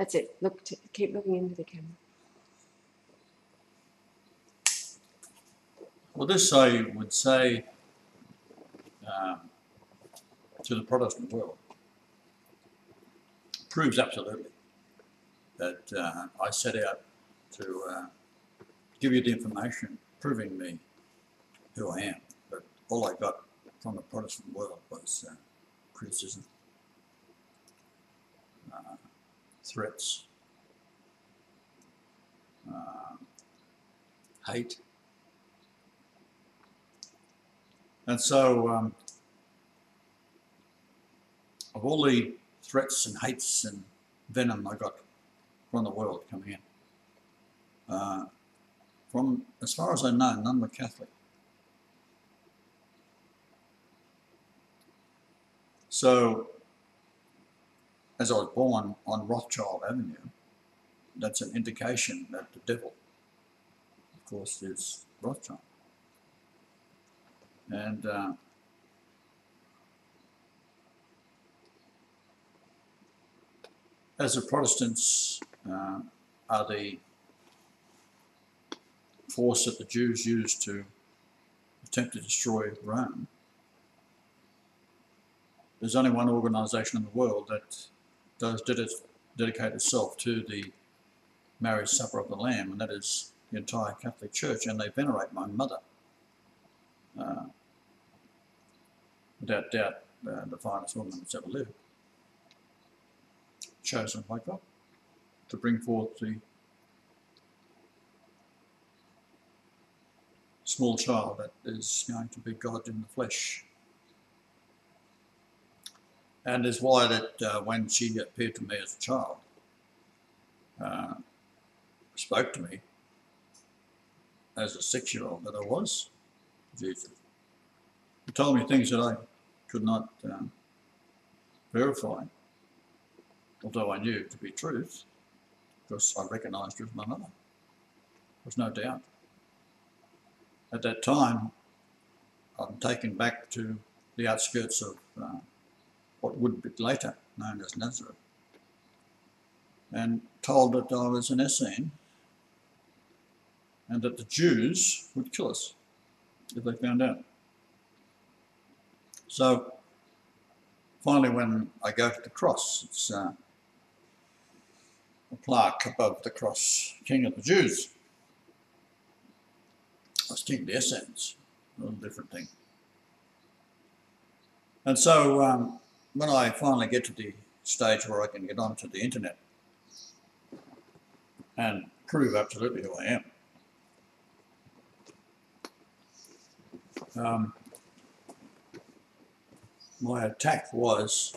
That's it. Look, keep looking into the camera. Well, this I would say um, to the Protestant world proves absolutely that uh, I set out to uh, give you the information proving me who I am. But all I got from the Protestant world was uh, criticism, uh, threats, uh, hate. And so, um, of all the threats and hates and venom I got from the world coming in, uh, from as far as I know, none were Catholic. So, as I was born on Rothschild Avenue, that's an indication that the devil, of course, is Rothschild. And uh, as the Protestants uh, are the force that the Jews used to attempt to destroy Rome, there's only one organisation in the world that does dedicate itself to the marriage supper of the Lamb, and that is the entire Catholic Church, and they venerate my mother. Uh, without doubt, uh, the finest woman that's ever lived, chosen by God to bring forth the small child that is going to be God in the flesh. And is why that uh, when she appeared to me as a child, uh, spoke to me as a six-year-old that I was Jesus. He told me things that I could not um, verify, although I knew to be truth, because I recognised her as my mother. There was no doubt. At that time, I'm taken back to the outskirts of uh, what would be later known as Nazareth, and told that I was an Essene and that the Jews would kill us if they found out. So finally, when I go to the cross, it's uh, a plaque above the cross, King of the Jews. I was King of the Essenes, a little different thing. And so um, when I finally get to the stage where I can get onto the internet and prove absolutely who I am, um, my attack was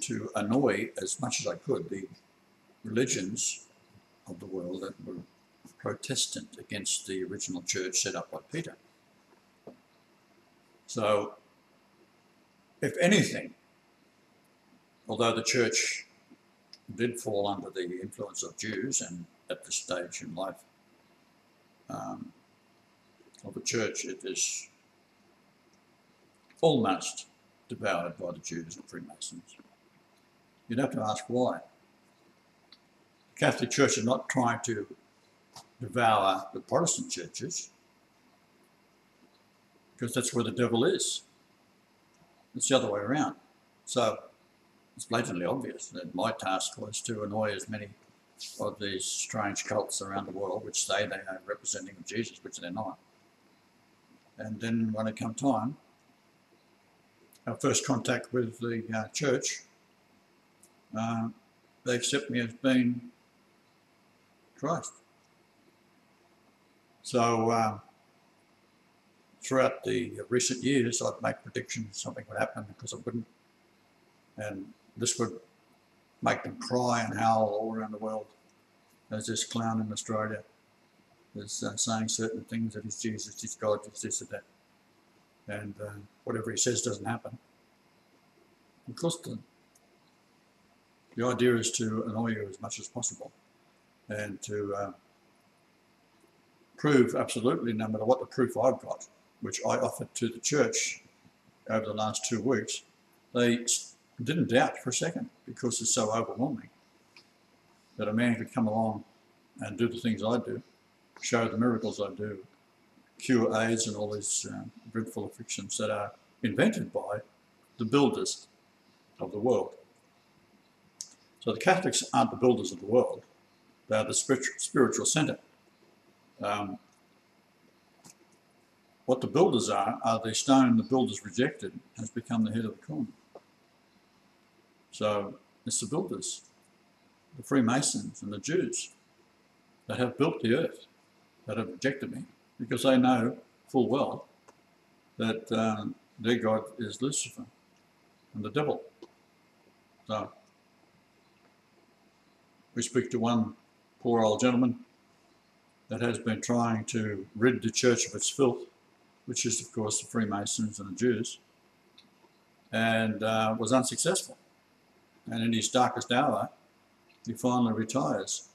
to annoy as much as I could the religions of the world that were Protestant against the original church set up by Peter. So, if anything, although the church did fall under the influence of Jews and at this stage in life um, of the church, it is almost devoured by the Jews and Freemasons. You'd have to ask why. The Catholic Church is not trying to devour the Protestant churches because that's where the devil is. It's the other way around. So it's blatantly obvious that my task was to annoy as many of these strange cults around the world which say they are representing Jesus, which they're not. And then when it come time, our first contact with the uh, church, uh, they accept me as being Christ. So uh, throughout the recent years, I'd make predictions something would happen because I wouldn't. And this would make them cry and howl all around the world. There's this clown in Australia is uh, saying certain things that he's Jesus, he's God, he's this and that and uh, whatever he says doesn't happen. Of course, the, the idea is to annoy you as much as possible and to uh, prove absolutely, no matter what the proof I've got, which I offered to the church over the last two weeks, they didn't doubt for a second because it's so overwhelming. that a man could come along and do the things I do, show the miracles I do, cure AIDS and all these uh, dreadful afflictions that are invented by the builders of the world. So the Catholics aren't the builders of the world, they are the spiritual, spiritual centre. Um, what the builders are, are the stone the builders rejected has become the head of the corner. So it's the builders, the Freemasons and the Jews that have built the earth, that have rejected me, because they know full well that um, their God is Lucifer and the devil. So we speak to one poor old gentleman that has been trying to rid the church of its filth, which is of course the Freemasons and the Jews, and uh, was unsuccessful. And in his darkest hour, he finally retires.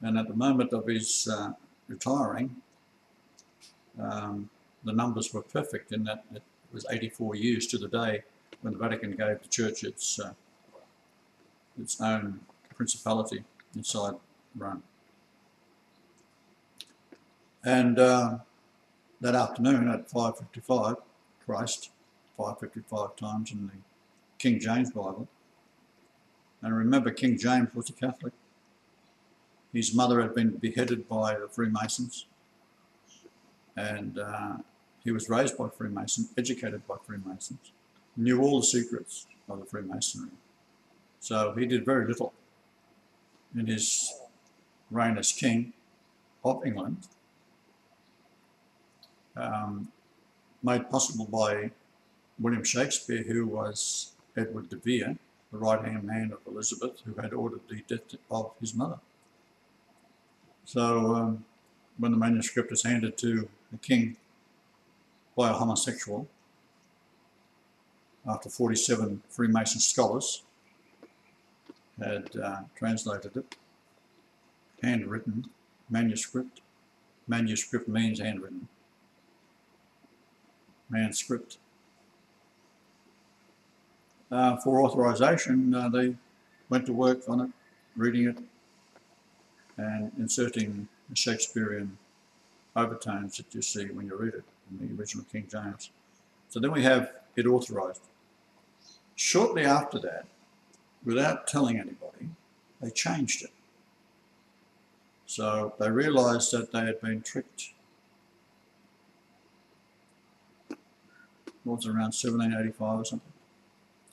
And at the moment of his uh, retiring, um, the numbers were perfect in that it was 84 years to the day when the Vatican gave the church its uh, its own principality inside Rome. And uh, that afternoon at 5.55, Christ, 5.55 times in the King James Bible. And remember, King James was a Catholic. His mother had been beheaded by the Freemasons. And uh, he was raised by Freemasons, educated by Freemasons, knew all the secrets of the Freemasonry. So he did very little in his reign as king of England, um, made possible by William Shakespeare, who was Edward de Vere, the right-hand man of Elizabeth, who had ordered the death of his mother. So um, when the manuscript is handed to the king by a homosexual, after 47 Freemason scholars had uh, translated it, handwritten manuscript. Manuscript means handwritten. Manuscript. Uh, for authorization, uh, they went to work on it, reading it, and inserting Shakespearean overtones that you see when you read it in the original King James. So then we have it authorized. Shortly after that, without telling anybody, they changed it. So they realized that they had been tricked. What was around 1785 or something?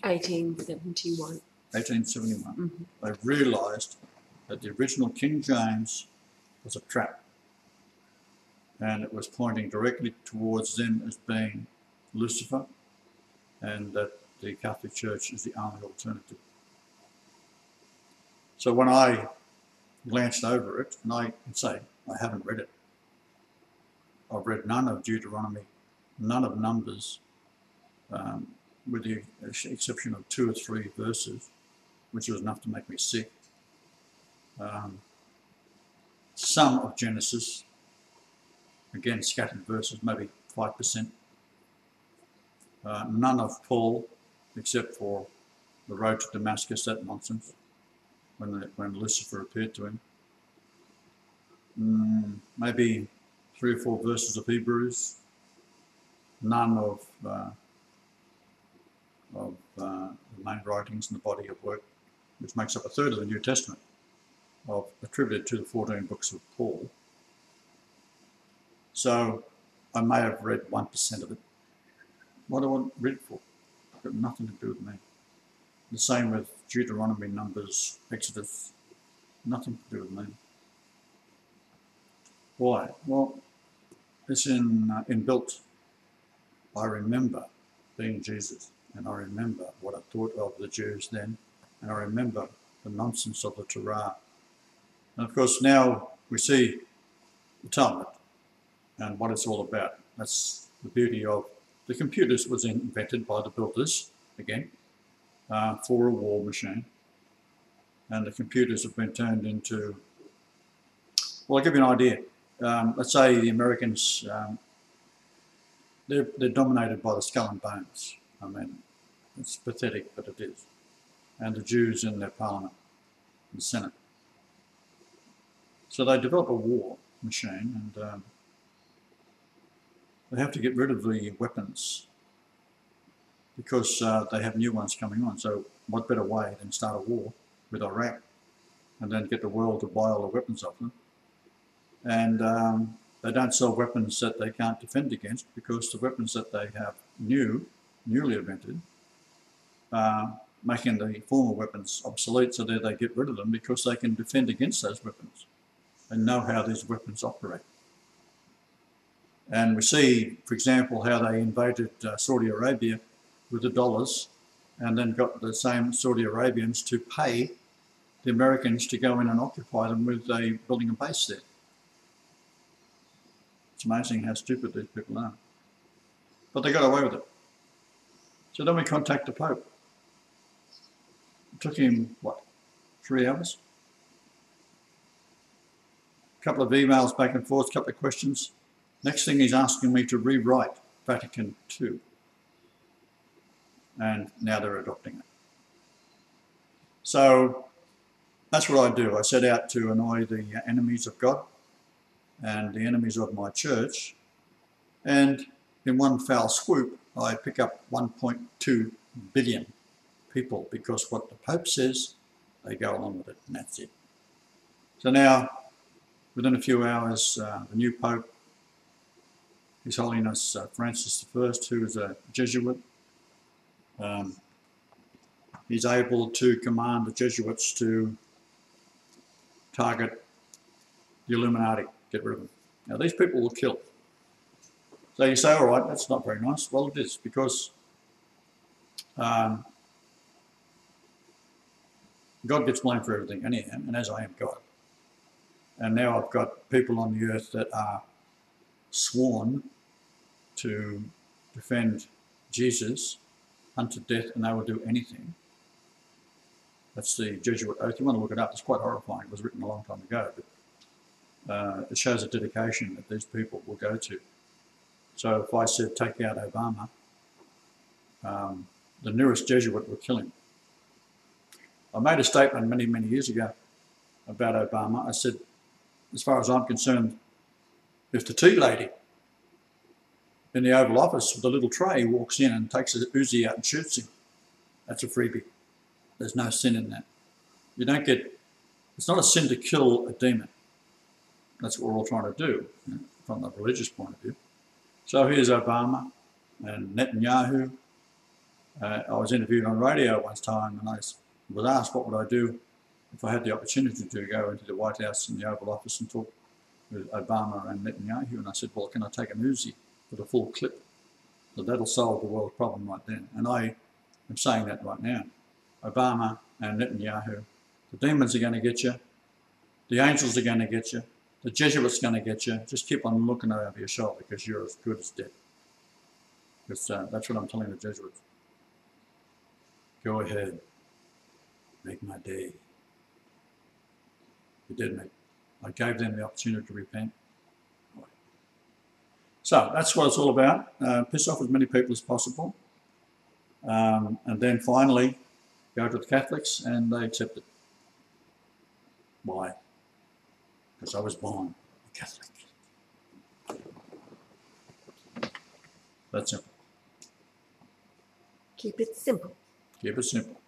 1871. 1871. Mhm. They realized that the original King James was a trap. And it was pointing directly towards them as being Lucifer and that the Catholic Church is the only alternative. So when I glanced over it, and I can say I haven't read it. I've read none of Deuteronomy, none of Numbers, um, with the exception of two or three verses, which was enough to make me sick. Um, some of Genesis, again scattered verses, maybe 5%. Uh, none of Paul, except for the road to Damascus, that nonsense when, the, when Lucifer appeared to him. Mm, maybe three or four verses of Hebrews, none of, uh, of uh, the main writings in the body of work, which makes up a third of the New Testament, of attributed to the 14 books of Paul. So I may have read 1% of it. What do I want read for? It's got nothing to do with me. The same with Deuteronomy, Numbers, Exodus, nothing to do with me. Why? Well, it's in uh, inbuilt. I remember being Jesus, and I remember what I thought of the Jews then, and I remember the nonsense of the Torah. And of course, now we see the Talmud and what it's all about. That's the beauty of the computers was invented by the builders again uh, for a war machine. And the computers have been turned into, well, I'll give you an idea. Um, let's say the Americans, um, they're, they're dominated by the skull and bones. I mean, it's pathetic, but it is. And the Jews in their parliament. the Senate. So they develop a war machine and um, they have to get rid of the weapons because uh, they have new ones coming on. So what better way than start a war with Iraq and then get the world to buy all the weapons off them. And um, they don't sell weapons that they can't defend against because the weapons that they have new, newly invented, uh, making the former weapons obsolete so that they get rid of them because they can defend against those weapons and know how these weapons operate. And we see, for example, how they invaded uh, Saudi Arabia with the dollars and then got the same Saudi Arabians to pay the Americans to go in and occupy them with a building a base there. It's amazing how stupid these people are. But they got away with it. So then we contact the Pope. Took him, what, three hours? A couple of emails back and forth, a couple of questions. Next thing he's asking me to rewrite Vatican II. And now they're adopting it. So that's what I do. I set out to annoy the enemies of God and the enemies of my church. And in one foul swoop, I pick up 1.2 billion people because what the Pope says, they go along with it, and that's it. So now, within a few hours, uh, the new Pope, His Holiness uh, Francis I, who is a Jesuit, um, he's able to command the Jesuits to target the Illuminati, get rid of them. Now these people will kill. So you say, all right, that's not very nice. Well, it is because um, God gets blamed for everything anyhow, and as I am God. And now I've got people on the earth that are sworn to defend Jesus unto death, and they will do anything. That's the Jesuit oath. You want to look it up. It's quite horrifying. It was written a long time ago, but uh, it shows a dedication that these people will go to. So if I said take out Obama, um, the nearest Jesuit would kill him. I made a statement many, many years ago about Obama. I said, as far as I'm concerned, if the tea lady in the Oval Office with a little tray walks in and takes a Uzi out and shoots him, that's a freebie. There's no sin in that. You don't get, it's not a sin to kill a demon. That's what we're all trying to do you know, from the religious point of view. So here's Obama and Netanyahu. Uh, I was interviewed on radio once time and I was asked what would I do if I had the opportunity to go into the White House and the Oval Office and talk with Obama and Netanyahu. And I said, well, can I take an Uzi with a full clip? So that'll solve the world problem right then. And I am saying that right now. Obama and Netanyahu, the demons are going to get you. The angels are going to get you. The Jesuits are going to get you. Just keep on looking over your shoulder because you're as good as dead. Because uh, that's what I'm telling the Jesuits. Go ahead. Make my day. You did make. I gave them the opportunity to repent. So that's what it's all about. Uh, piss off as many people as possible. Um, and then finally, go to the Catholics and they accept it. Why? Because I was born a Catholic. That's simple. Keep it simple. Keep it simple.